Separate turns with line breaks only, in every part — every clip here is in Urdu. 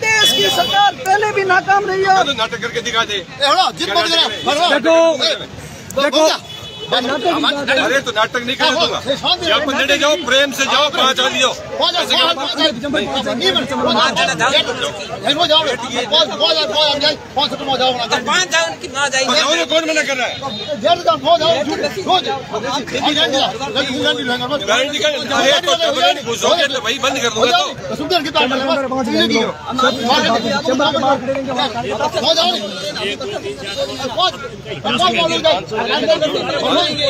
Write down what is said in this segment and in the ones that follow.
دیش کی سرکار ناکام
رہی ہے ناٹک کر کے دکھا دے
دیکھو
ارے
تو ناٹک نہیں کرنے دوں گا جاؤ پانچ آدمی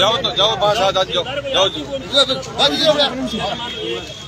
جاؤ تو جاؤ بات آ جاؤ جاؤ جی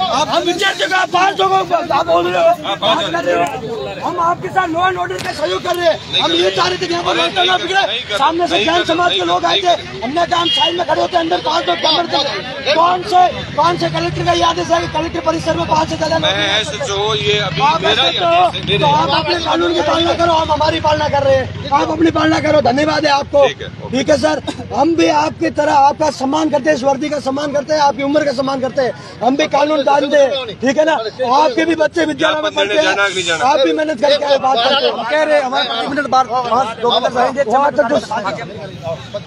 ہم جگہ پانچ لوگوں بول رہے ہو۔ ہم آپ کے ساتھ لو اینڈ آرڈر کا سہیوگ کر رہے ہیں۔ ہم یہ چاہ رہے تھے کہ یہاں پر روڈ بگڑے۔ سامنے سے جین سماج کے لوگ آئے تھے۔ ہم نے کہا ہم سائڈ میں کھڑے ہوتے ہیں اندر پانچ لوگ کمر تھے۔ کون سے کون سے کلیکٹر کا یاد ہے کہ کلیکٹر پریسر میں پانچ سے زیادہ میں ایسے
جو یہ ابھی میرا ہی تو آپ
اپنے قانون کی پالنا کرو ہم ہماری پالنا کر رہے ہیں۔ آپ اپنی پالنا کرو۔ دھنیہ واد ہے آپ کو۔ ٹھیک ہے سر ہم بھی آپ کی طرح آپ کا سمان کرتے ہیں اس وردی کا سمان کرتے ہیں آپ کی عمر کا سمان کرتے ہیں ہم بھی قانون دان دے ٹھیک ہے نا؟ آپ کے بھی بچے ودیالیہ میں پڑھتے ہیں
آپ
بھی محنت کر کے بات کرتے ہیں۔ دو منٹ رہیں گے وہاں چل
چل۔